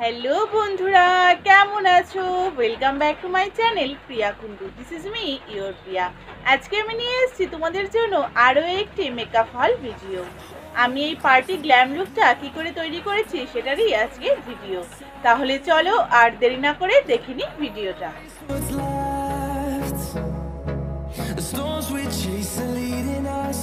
Hello বন্ধুরা কেমন আছো? Welcome back to my channel Priya Kundu this is me your Priya আজকে আমি নিয়ে এসেছি তোমাদের জন্য আরও একটি মেকআপ হল ভিডিও আমি এই পার্টি গ্ল্যাম লুকটা কী করে তৈরি করেছি সেটারই আজকে ভিডিও তাহলে চলো আর দেরি না করে দেখে নিই ভিডিওটা. The storms we chase are leading us,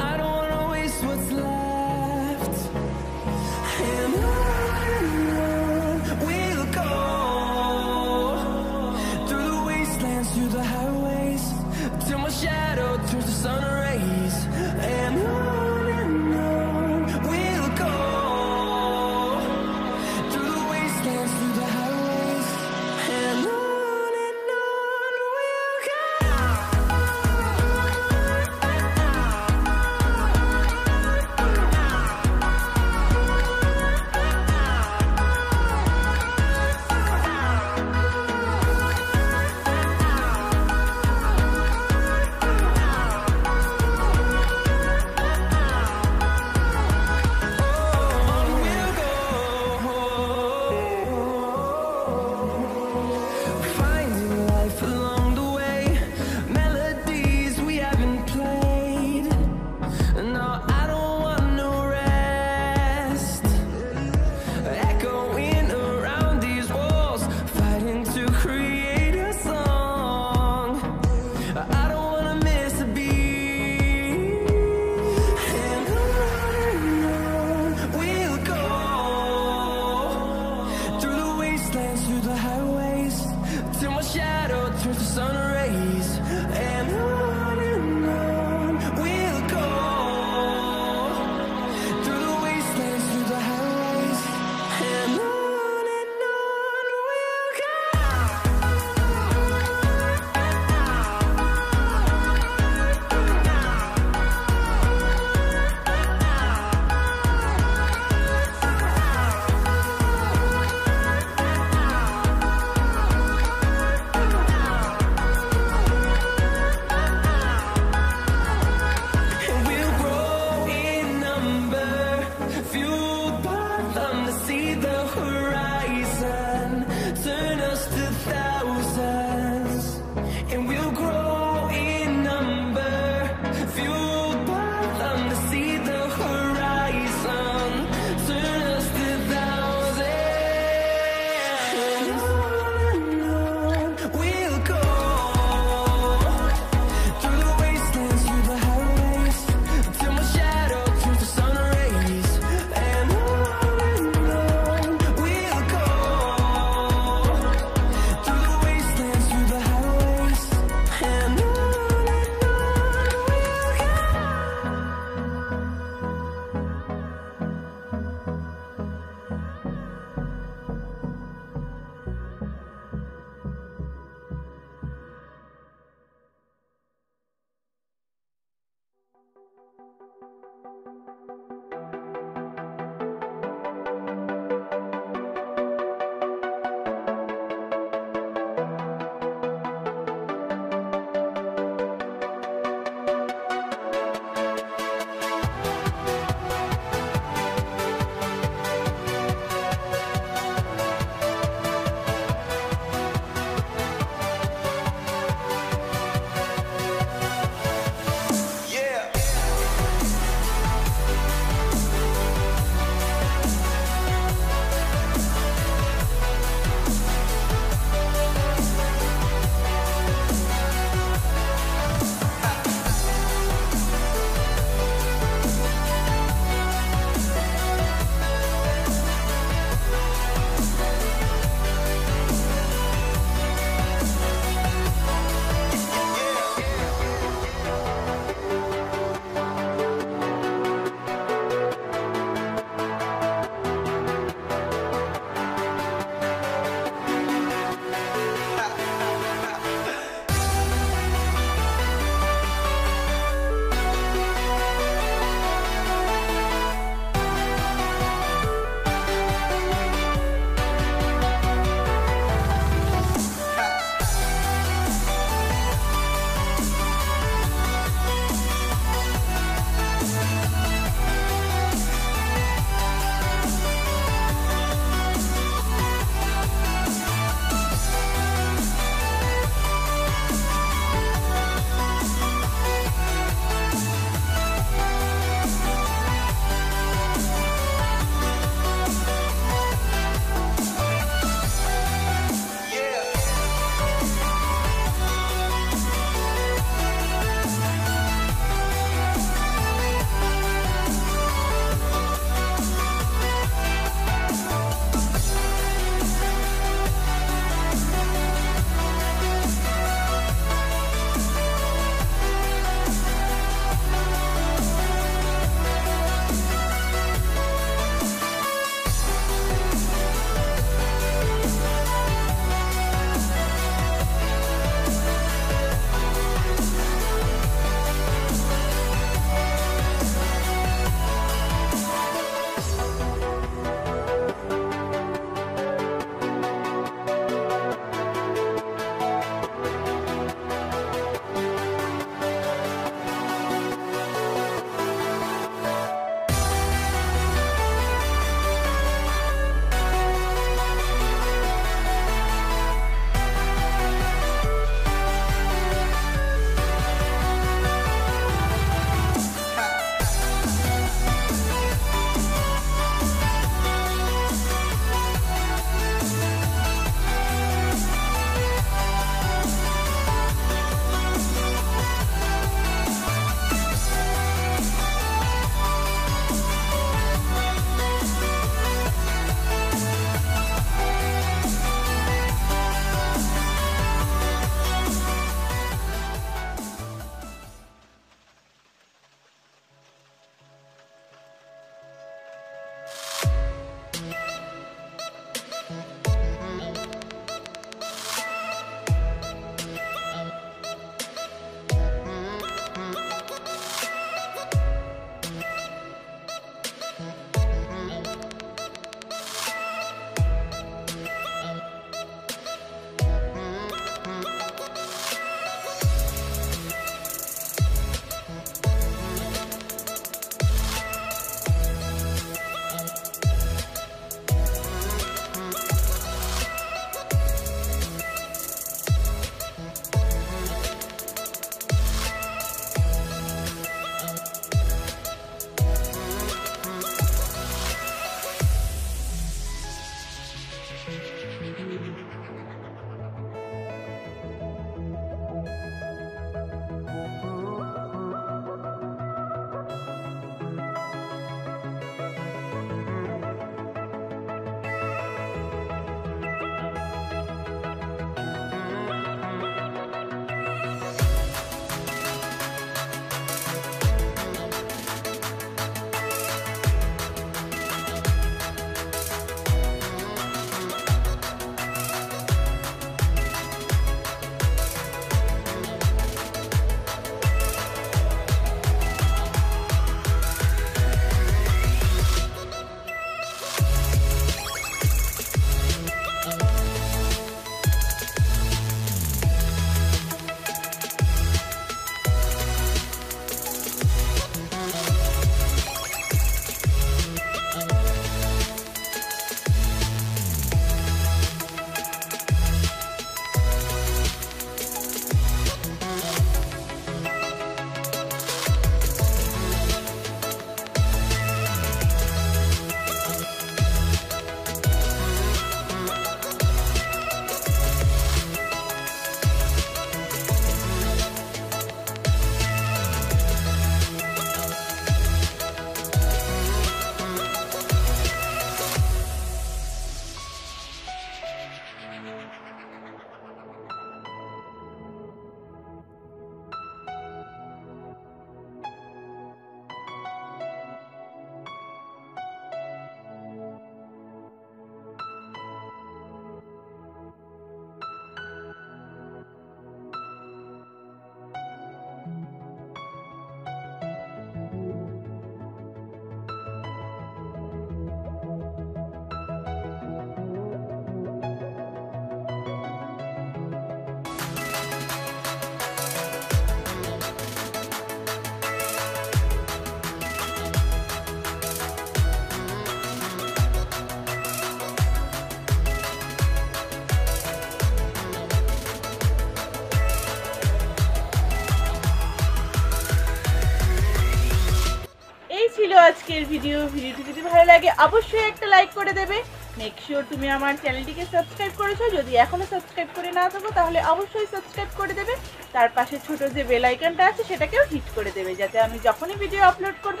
আজকের ভিডিও, ভিডিওটি যদি ভালো লাগে, অবশ্যই একটা লাইক করে দেবে। মেক শিওর তুমি আমার চ্যানেলটিকে সাবস্ক্রাইব করেছ। যদি এখনও সাবস্ক্রাইব করে না থাকো, তাহলে অবশ্যই সাবস্ক্রাইব করে দেবে। তার পাশে ছোট যে বেল আইকনটা আছে, সেটাকেও হিট করে দেবে, যাতে আমি যখনই ভিডিও আপলোড করব,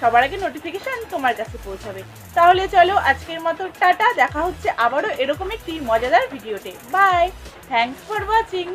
সবার আগে নোটিফিকেশান তোমার কাছে পৌঁছাবে। তাহলে চলো, আজকের মতো টাটা। দেখা হচ্ছে আবারও এরকম একটি মজাদার ভিডিওতে বাই থ্যাংকস ফর ওয়াচিং